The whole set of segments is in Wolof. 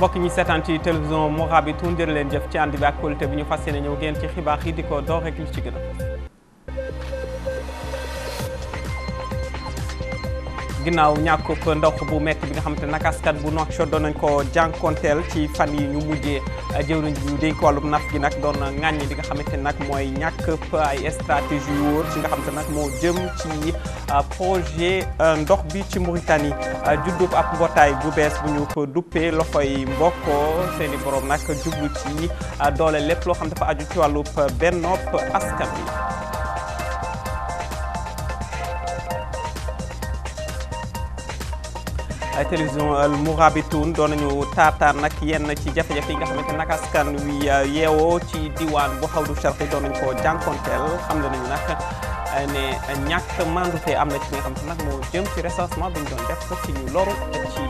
mbokk ñi seetaan ci télévision Mourabitoun jërë leen jëf ci ànd bi ak kóolute bi ñu fas yéene ñëw ngeen ci xibaar yi di ko door rek li ci gën a ginnaaw ñàkkub ndox bu métti bi nga xamante ne nag askan bu Nouakchott doon nañ ko jànkonteel ci fan yi ñu mujjee jëwriñ bi dénk wàllum naf gi nag doon ŋàññi li nga xamante ne nag mooy ñàkkub ay stratégie yu wóor ci nga xam te nag moo jëm ci projet ndox bi ci Mauritanie juddub ab mbootaay bu bees bu ñu ko duppee loxoy mbokkoo seen i borom nag jublu ci doole lépp loo xam dafa aju ci wàllub bennoop askan bi télévision al Mourabitoun doon nañu taataan nag yenn ci jafe-jafe yi nga xamante nag askan wi yeewoo ci diwaan bu xawdu charqi doon nañu ko jànkonteel xam le nañu nag ne ñàkk mandute am na ci nga xamante nag moo jëm ci recensement bi ñu doon def ci ñu loru ci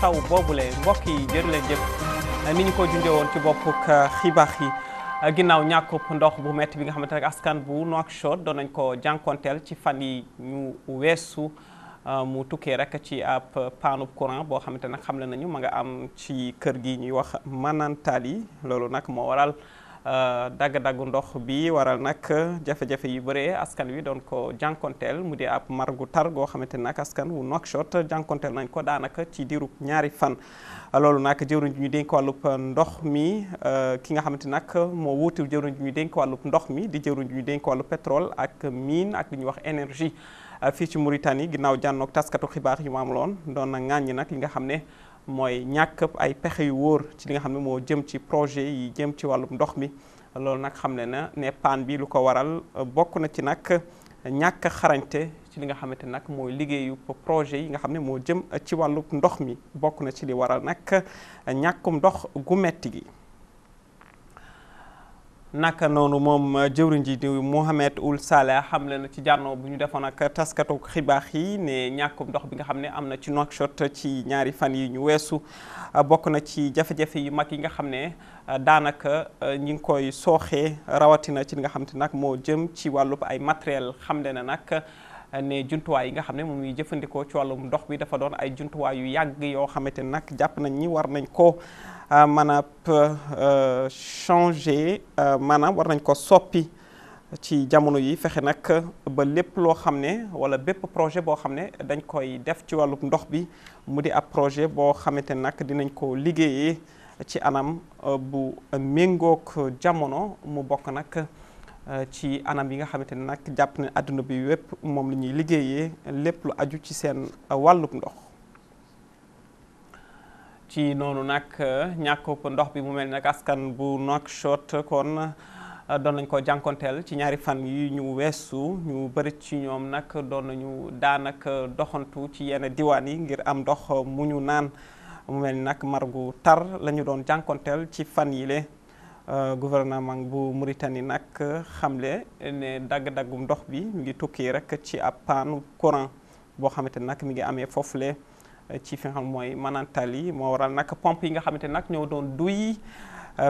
taw boobule mbokk yi jërë leen jëf ni ñu ko junjee woon ci boppuk xibaar yi ginnaaw ñàkkub ndox bu métti bi nga xamante nag askan bu Nouakchott doon nañ ko jànkonteel ci fan yi ñu weesu mu tukkee rek ci ab paanub courant boo xamante nag xamle nañu ma nga am ci kër gi ñuy wax manantaal yi loolu nag moo waral dagg-daggu ndox bi waral nag jafe-jafe yu bëree askan wi doon ko jànkonteel mu di ab mar gu tar goo xamante nag askan wu Nouakchott jànkonteel nañ ko daanaka ci diirub ñaari fan loolu nag jëwriñ ji ñu dénk wàllub ndox mi ki nga xamante nag moo wuutu jëwriñ ji ñu dénk wàllub ndox mi di jëwriñ ji ñu dénk wàllu pétrole ak mine ak li ñuy wax énergie fii ci Mauritanie ginnaaw jànnoog taskatu xibaar yi mu amaloon doon na ŋàññi nag li nga xam ne mooy ñàkk ay pexe yu wóor ci li nga xam ne moo jëm ci projet yi jëm ci wàllum ndox mi loolu nag xam ne na ne paan bi lu ko waral bokk na ci nag ñàkk xarañte ci li nga xamante nag mooy liggéeyu projet yi nga xam ne moo jëm ci wàllu ndox mi bokk na ci li waral nag ñàkkum ndox gu metti gi naka noonu moom jëwriñ ji di Mohamed Ould Saleh xamle na ci jànnoo bu ñu defoon ak taskatu xibaar yi ne ñàkkum ndox bi nga xam ne am na ci Nouakchott ci ñaari fan yi ñu weesu bokk na ci jafe-jafe yu mag yi nga xam ne daanaka ñi ngi koy sooxee rawatina ci li nga xam te nag moo jëm ci wàllub ay matériel xamle na nag ne jumtuwaay yi nga xam ne moom ñuy jëfandikoo ci wàllum ndox bi dafa doon ay jumtuwaay yu yàgg yoo xamante nag jàpp nañ ni war nañ ko mën a changer maanaam war nañ ko soppi ci jamono yi fexe nag ba lépp loo xam ne wala bépp projet boo xam ne dañ koy def ci wàllu ndox bi mu di ab projet boo xamante nag dinañ ko liggéeyee ci anam bu méngoog jamono mu bokk nag ci anam yi nga xamante ne nag jàpp ne àdduna bi wépp moom la ñuy liggéeyee lépp lu aju ci seen wàllub ndox ci noonu nag ñàkk ko ndox bi mu mel nag askan bu Nouakchott kon doon nañ ko jànkonteel ci ñaari fan yi ñu weesu ñu bëri ci ñoom nag doon nañu daanaka doxantu ci yenn diwaan yi ngir am ndox mu ñu naan mu mel nag mar gu tar la ñu doon jànkonteel ci fan yi le gouvernement bu Mauritanie nag xamle ne dagg-daggum ndox bi mu ngi tukki rek ci ab paanu courant boo xamante nag mi ngi amee foofule ci fi nga xam mooy manantal yi moo waral nag pompe yi nga xamante nag ñoo doon duy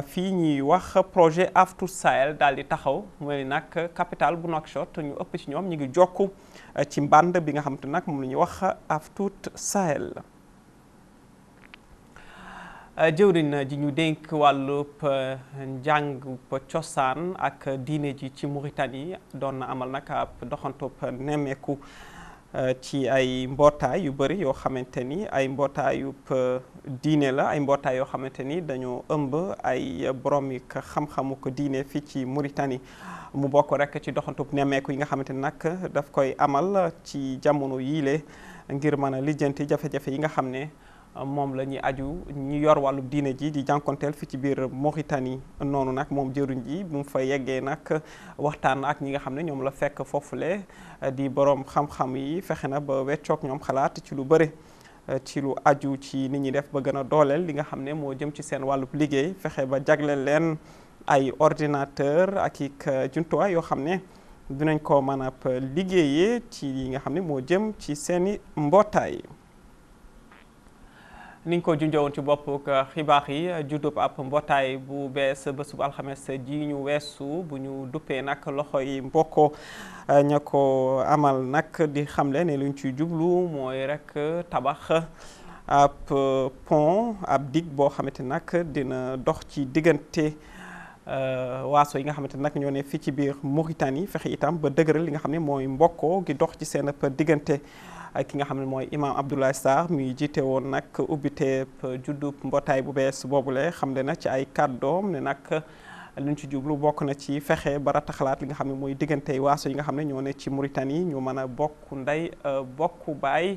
fii ñuy wax projet Aftu Sahel daal di taxaw mooy nag capital bu Nouakchott ñu ëpp ci ñoom ñu ngi jokku ci mbànd bi nga xamante nag moom la ñuy wax Aftu Sahel jëwriñ ji ñu dénk wàllub njàng ba cosaan ak diine ji ci Mauritanie doon na amal nag ab doxantub nemmeeku ci ay mbootaay yu bëri yoo xamante ni ay mbootaayub diine la ay mbootaay yoo xamante ni dañoo ëmb ay borom yi xam-xamu ko diine fii ci Mauritanie mu bokk rek ci doxantub nemmeeku yi nga xamante ni nag daf koy amal ci jamono yiile ngir mën a lijjanti jafe-jafe yi nga xam ne moom la ñuy aju ñu yor wàllu diine ji di jànkonteel fi ci biir Mauritanie noonu nag moom jëruñ ji bu mu fa yeggee nag waxtaan ak ñi nga xam ne ñoom la fekk foofule di boroom xam-xam yi fexe na ba weccoog ñoom xalaat ci lu bëri ci lu aju ci nit ñi def ba gën a dooleel li nga xam ne moo jëm ci seen wàllub liggéey fexe ba jagleel leen ay ordinateur ak i jumtuwaay yoo xam ne dinañ ko mën a liggéeyee ci yi nga xam ne moo jëm ci seeni mbootaay ni nga ko junjowoon ci bopp xibaar yi juddub ab mbootaay bu bees bésub alxames ji ñu weesu bu ñu duppee nag loxo yi mbokkoo ña ko amal nag di xamle ne luñ ci jublu mooy rek tabax ab pont ab dig boo xamante nag dina dox ci diggante waaso yi nga xamante nag ñoo ne fii ci biir Mauritanie fexe itam ba dëgëral li nga xam ne mooy mbokkoo gi dox ci seen ab diggante ki nga xam ne mooy imam Abdoulaye Sarr muy jiite woon nag ubbite juddub mbootaay bu bees boobule xam ne na ci ay kàddoom ne nag luñ ci jublu bokk na ci fexe ba rataxalaat li nga xam ne mooy diggante waaso yi nga xam ne ñoo ne ci Mauritanie ñu mën a bokk ndey bokk baay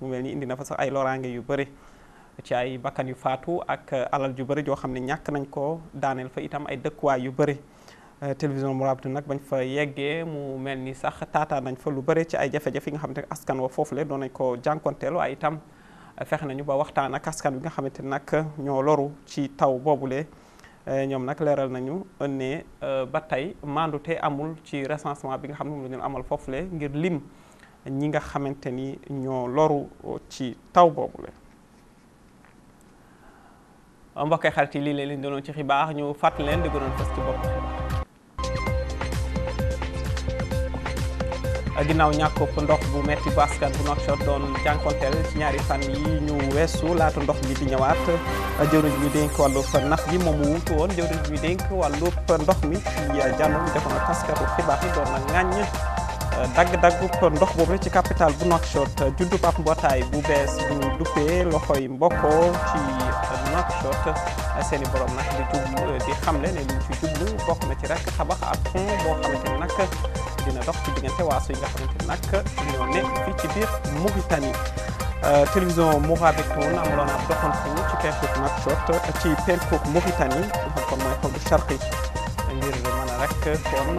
mu mel ni indi na fa sax ay loraange yu bëri ci ay bakkan yu faatu ak alal ju bëri joo xam ne ñàkk nañ ko daaneel fa itam ay dëkkuwaay yu bëri télévision Mourabitoun nag bañ fa yeggee mu mel ni sax taataa nañ fa lu bëri ci ay jafe-jafe yi nga xamante ne askan wa foofu le doon nañ ko jànkonteel waaye itam fexe nañu ba waxtaan ak askan bi nga xamante ne nag ñoo loru ci taw boobule ñoom nag leeral nañu ne ba tey maandute amul ci recensement bi nga xam ne moom la ñu amal foofu le ngir lim ñi nga xamante ni ñoo loru ci taw boobu la mbokkee xarit yi lii leen leen doonoon ci xibaar ñu fàttali leen di gënoon fës ci bopp ginnaaw ñàkkub ndox bu metti bu askan bu Nouakchott doon jànkonteel ci ñaari fan yi ñu weesu laata ndox bi di ñëwaat jëwriñ bi dénk wàllub nax gi moom mu wutu woon jëwriñ bi dénk wàllub ndox mi ci jànn defoon taskatu xibaar yi doon na ŋàññ dagg-daggub ndox boobu ci capital bu Nouakchott juddub ab mbootaay bu bees bu duppee loxoy mbokkoo ci Nouakchott seen i borom nag di jublu di xamle ne liñ ci jublu bokk na ci rek tabax ab pont boo xamante ni nag dina dox ci diggante waaso yi nga xamante ni nag ñoo ne fii ci biir Mauritanie télévision Mourabitoun amuloon ab doxantu ci penku Nouakchott ci penku Mauritanie nga xam kon mooy xaw du Charqi ngir mën a rek kon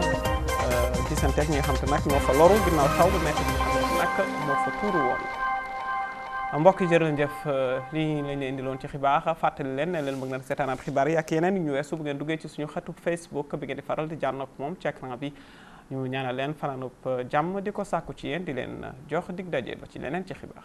gisante ak ñi nga xam te nag ñoo fa loru ginnaaw taw bu métti bi nga xam ne nag moo fa tuuru woon. mbokk yi jërëjëf lii lañ leen indiloon ci xibaar fàttali leen ne leen bëgg nañ seetaanaat xibaar yi ak yeneen ñu weesu bu ngeen duggee ci suñu xetu Facebook bi ngeen di faral di jànnoog moom ci écran bi ñu ñaanal leen fanaanub jàmm di ko sàkku ci yéen di leen jox dig daje ba ci leneen ci xibaar.